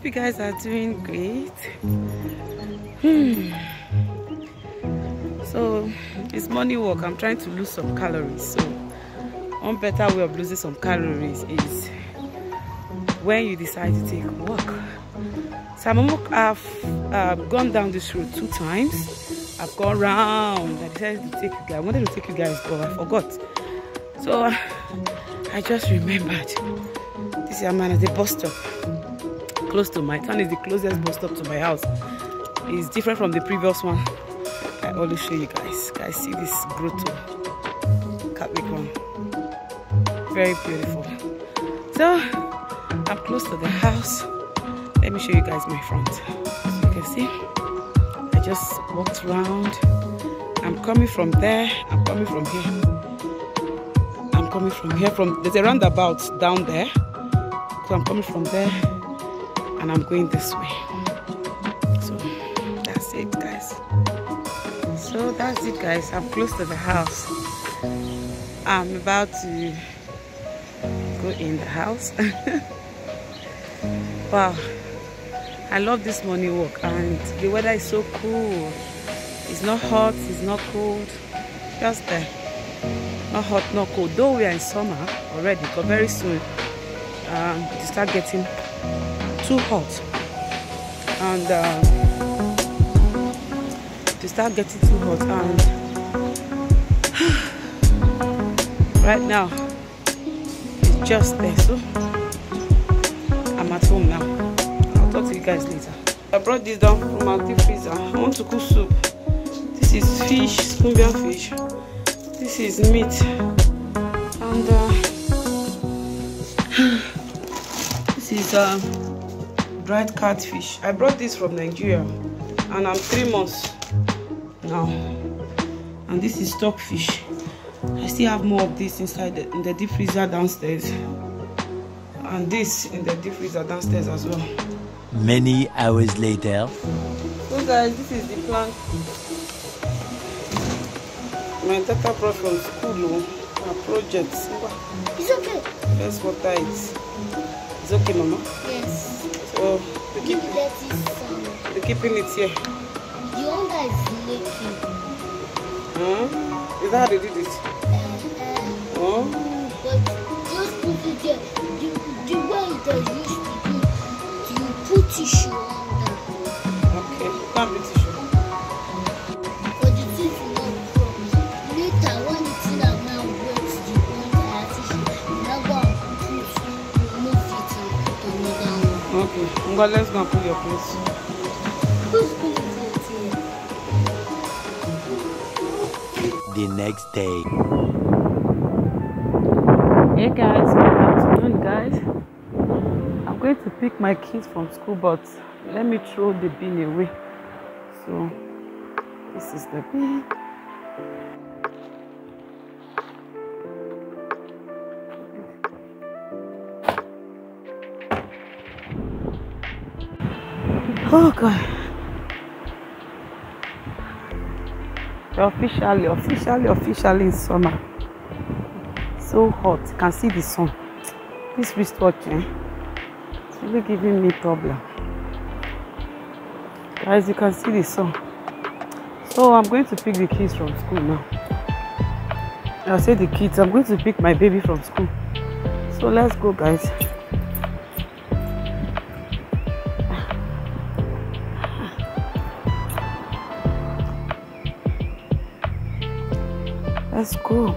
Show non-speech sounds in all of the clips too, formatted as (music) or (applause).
hope you guys are doing great. Hmm. So, it's morning walk. I'm trying to lose some calories. So, one better way of losing some calories is when you decide to take a walk. So I'm, I've uh, gone down this road two times. I've gone round. I decided to take you guys. I wanted to take you guys, but I forgot. So I just remembered. This is a man at the bus stop. Close to my town is the closest bus stop to my house. It's different from the previous one. I always show you guys. Guys, see this grotto. One. Very beautiful. So I'm close to the house. Let me show you guys my front. So you can see, I just walked around. I'm coming from there. I'm coming from here. I'm coming from here. From there's a roundabout down there. So I'm coming from there, and I'm going this way. So that's it, guys. So that's it, guys. I'm close to the house. I'm about to go in the house. (laughs) wow i love this morning walk and the weather is so cool it's not hot it's not cold just there not hot not cold though we are in summer already but very soon um to start getting too hot and um, to start getting too hot and (sighs) right now it's just there so I'm at home now. I'll talk to you guys later. I brought this down from my deep freezer. I want to cook soup. This is fish, spoonbian fish. This is meat. And uh, (sighs) this is uh, dried catfish. I brought this from Nigeria and I'm three months now. And this is stockfish. I still have more of this inside the, in the deep freezer downstairs and this in the deep freezer downstairs as well. Many hours later. So guys, this is the plant my daughter brought from school, oh, her project. It's okay. Let's water it. It's okay, Mama. Yes. So we keep Look, that is um, we keeping it here. the one that is leaking. Huh? Is that how they did it? Uh, Oh, but just put it there. The, the way they used to do, you put tissue under okay. Can't be tissue. Okay. Ngwa, let's go and put your place. Who's put it there? The next day. Hey guys, good afternoon guys. I'm going to pick my kids from school, but let me throw the bin away. So this is the bin. Oh God. Officially, officially, officially in summer. So hot. You can see the sun. This wristwatch eh? It's really giving me problem. Guys you can see the sun. So i'm going to pick the kids from school now. I'll say the kids i'm going to pick my baby from school. So let's go guys let's go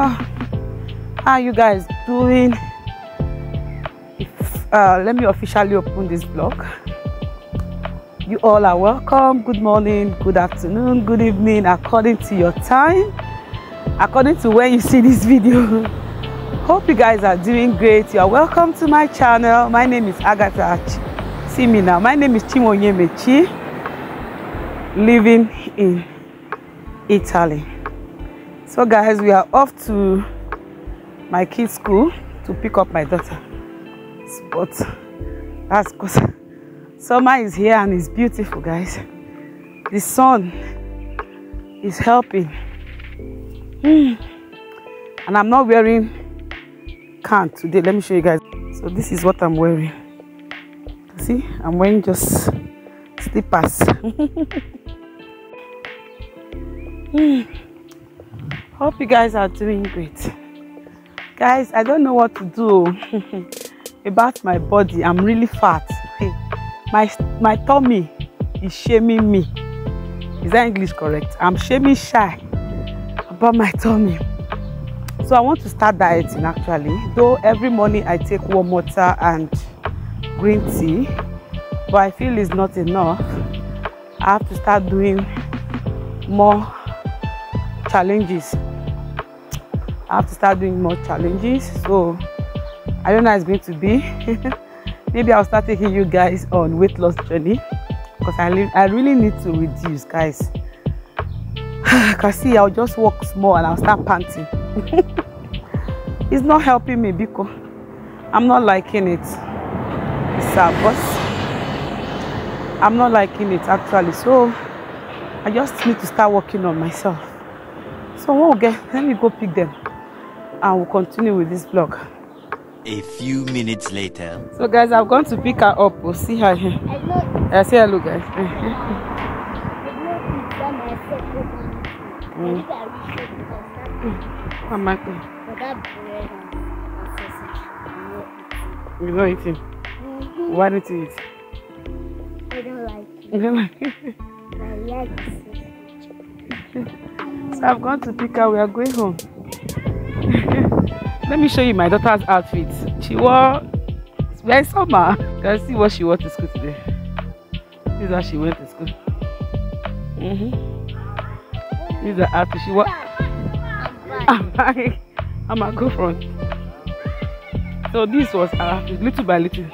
Ah, how are you guys doing uh, let me officially open this vlog You all are welcome. Good morning, good afternoon, good evening, according to your time, according to when you see this video. (laughs) Hope you guys are doing great. You are welcome to my channel. My name is Agatha. See me now. My name is Chinwe Onyemaechi, living in Italy. So, guys, we are off to my kids' school to pick up my daughter. But that's because summer is here and it's beautiful, guys. The sun is helping. Hmm. And I'm not wearing can today. Let me show you guys. So this is what I'm wearing. See, I'm wearing just slippers. (laughs) Hmm. Hope you guys are doing great. Guys, I don't know what to do (laughs) about my body. I'm really fat. (laughs) My my tummy is shaming me. Is that English correct? I'm shaming shy about my tummy. So I want to start dieting actually. Though every morning I take warm water and green tea, but I feel it's not enough. I have to start doing more challenges. I have to start doing more challenges. So I don't know how it's going to be. (laughs) Maybe I'll start taking you guys on weight loss journey because I, I really need to reduce, guys. (sighs) Cause see, I'll just walk small and I'll start panting. (laughs) it's not helping me because I'm not liking it. It's sad, but I'm not liking it actually. So I just need to start working on myself. So when we get, let me go pick them and we'll continue with this vlog. A few minutes later. So guys, I've gone to pick her up. We'll see her here. I know, I say hello guys. It sausage, I'm not you know eating. Why don't you eat? I don't like it. You don't like it? I like sausage. (laughs) So I've gone to pick her. We are going home. (laughs) Let me show you my daughter's outfit. She wore it's very summer. You can see what she wore to school today. This is how she went to school. Mm-hmm. This is the outfit she wore. I'm fine. I'm like, I'm a go front. So this was her outfit, little by little.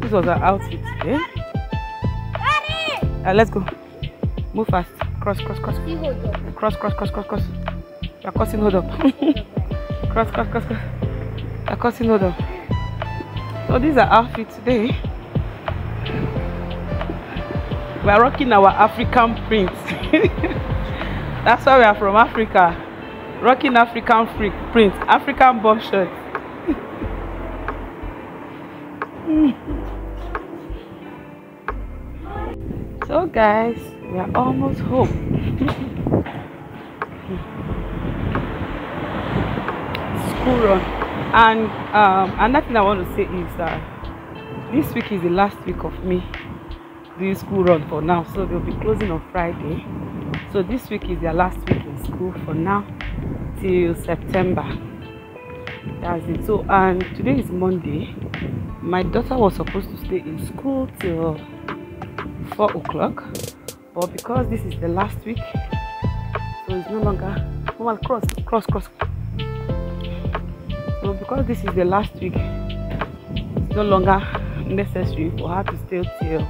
This was her outfit today. Uh, let's go. Move fast. Cross, cross, cross. See hold up. Cross, cross, cross, cross, cross. You're crossing, hold up. (laughs) cross, cross, cross, cross. You're crossing, hold up. So these are outfits today. We are rocking our African prints. (laughs) That's why we are from Africa. Rocking African freak print, African bomb shirt. (laughs) so guys, we are almost home. School run. And um, another thing I want to say is that this week is the last week of me doing school run for now. So they'll be closing on Friday. So this week is their last week in school for now till September. That's it. So and today is Monday. My daughter was supposed to stay in school till four o'clock, but because this is the last week, so it's no longer. On, cross, cross, cross. So because this is the last week, it's no longer necessary for her to stay till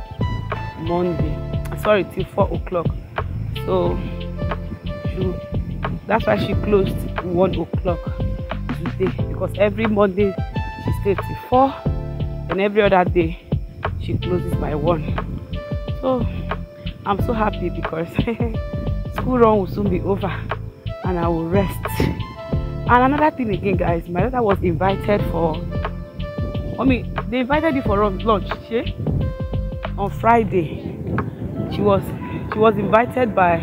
Monday. Sorry, till four o'clock. So she, that's why she closed one o'clock today because every Monday she stays till four, and every other day she closes by one. So I'm so happy because (laughs) school run will soon be over and I will rest. And another thing again, guys, my daughter was invited for. I mean, they invited you for lunch, she, on Friday. She was she was invited by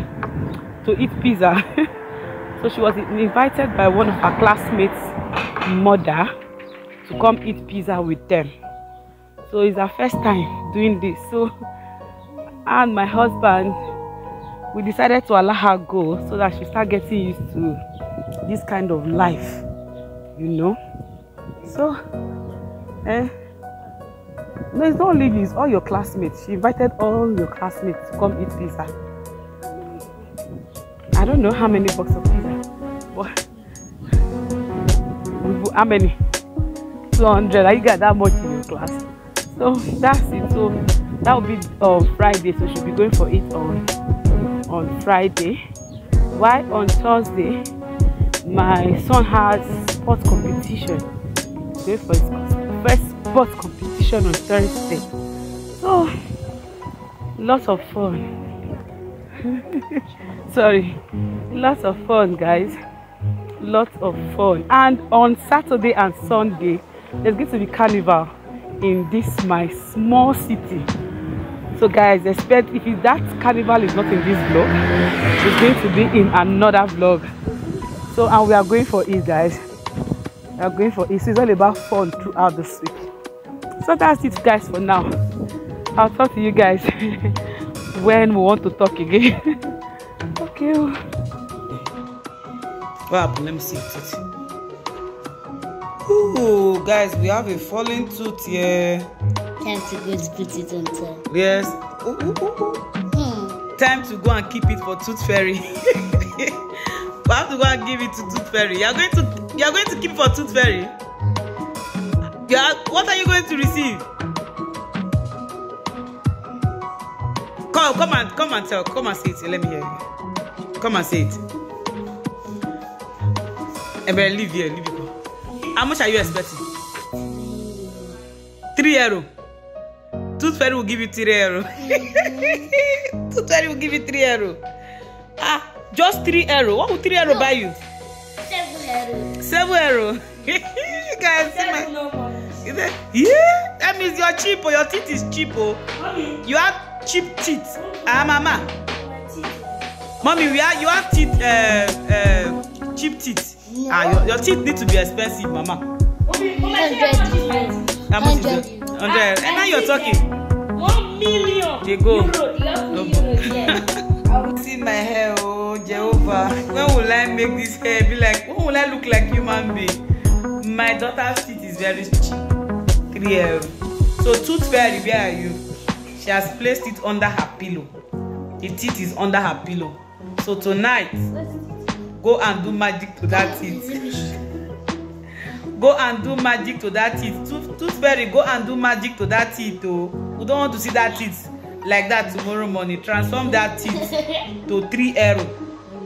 to eat pizza. (laughs) so she was invited by one of her classmates' mother to come eat pizza with them. So it's her first time doing this. So and my husband we decided to allow her go so that she start getting used to this kind of life you know so eh No, it's not only you, it's all your classmates. She invited all your classmates to come eat pizza. I don't know how many boxes of pizza, but (laughs) how many? 200. i got that much in your class? So that's it. So that will be on Friday. So she'll be going for it on on Friday. Why on Thursday? My son has sports competition. Going for his first sports competition on Thursday. So lots of fun. (laughs) Sorry, lots of fun, guys. Lots of fun. And on Saturday and Sunday, there's going to be carnival in this my small city. So, guys, expect if that carnival is not in this vlog, it's going to be in another vlog. So, and we are going for it, guys. We are going for it. It's all about fun throughout this week. So that's it, guys, for now. I'll talk to you guys (laughs) when we want to talk again. (laughs) okay. oh. What happened? Let me see it. Ooh, guys, we have a falling tooth here. Time to go to put it on top. Yes. Ooh, ooh, ooh. Hmm. Time to go and keep it for tooth fairy. (laughs) we have to go and give it to tooth fairy. You are going to you are going to keep it for tooth fairy. You are, what are you going to receive? Come, come and come and tell. Come and say it. Let me hear you. Come and say it. Ebere, leave here. Leave here. How much are you expecting? Three euro. Tooth fairy will give you three euro. Tooth fairy will give you three euro. Ah, just three euro. What will three euro buy you? Seven euro. Seven euro. you (laughs) guys see my. no. Is it? Yeah, that means you're cheap. Oh, your teeth is cheap. Oh, Mommy, you have cheap teeth. Ah, mama. my teeth. Mommy, we are, you have teeth, uh, uh, cheap teeth. Ah, your, your teeth need to be expensive, mama. Hundred euro. How much is Hundred. And now you're talking. One million. They go. No. (laughs) will See my hair, oh Jehovah. When will I make this hair be like? When will I look like human being? My daughter's teeth is very cheap. Three euro. So tooth fairy, where are you? She has placed it under her pillow. The teeth is under her pillow. So tonight, go and do magic to that teeth. Go and do magic to that teeth. Tooth, tooth fairy, go and do magic to that teeth. Oh, we don't want to see that teeth like that tomorrow morning. Transform that teeth (laughs) to three arrow.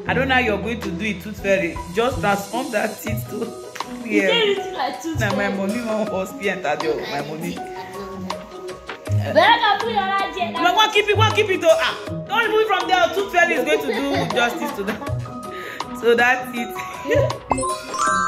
I don't know how you're going to do it, tooth fairy. Just transform that teeth to three arrow. like two Na my money wan host enter there. My money. No, one keep it, one keep it. Oh, ah, don't remove it from there. Tooth fairy is going to do (laughs) justice to that. So that's it. (laughs)